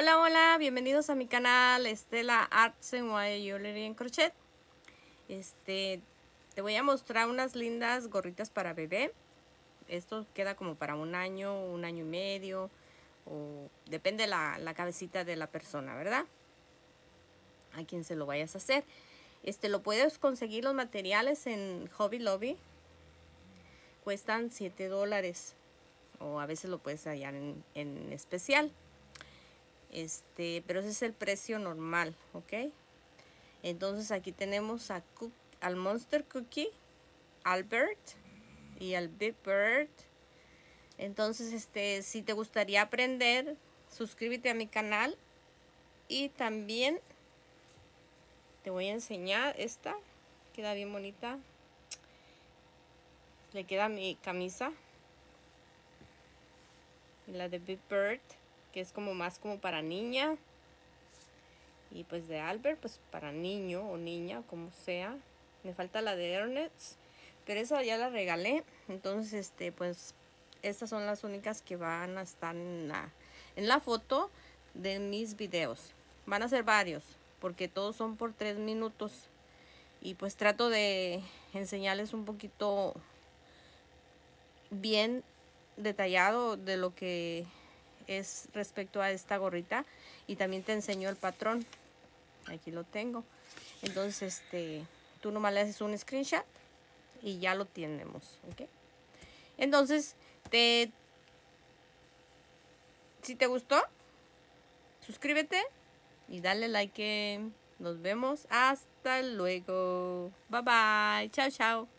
Hola, hola, bienvenidos a mi canal Estela Arts and Jewelry en Crochet. Este, te voy a mostrar unas lindas gorritas para bebé. Esto queda como para un año, un año y medio, o depende la, la cabecita de la persona, ¿verdad? A quien se lo vayas a hacer. Este, lo puedes conseguir los materiales en Hobby Lobby. Cuestan 7 dólares. O a veces lo puedes hallar en, en especial. Este, pero ese es el precio normal, ¿ok? Entonces aquí tenemos a al Monster Cookie, Albert y al Big Bird. Entonces, este, si te gustaría aprender, suscríbete a mi canal y también te voy a enseñar esta, queda bien bonita. Le queda mi camisa. La de Big Bird que es como más como para niña. Y pues de Albert, pues para niño o niña, como sea. Me falta la de Ernest, pero esa ya la regalé. Entonces, este, pues, estas son las únicas que van a estar en la, en la foto de mis videos. Van a ser varios, porque todos son por tres minutos. Y pues trato de enseñarles un poquito bien detallado de lo que es respecto a esta gorrita y también te enseño el patrón. Aquí lo tengo. Entonces este tú nomás le haces un screenshot y ya lo tenemos ok entonces te si te gustó suscríbete y dale like. Nos vemos. Hasta luego. Bye bye. Chao chao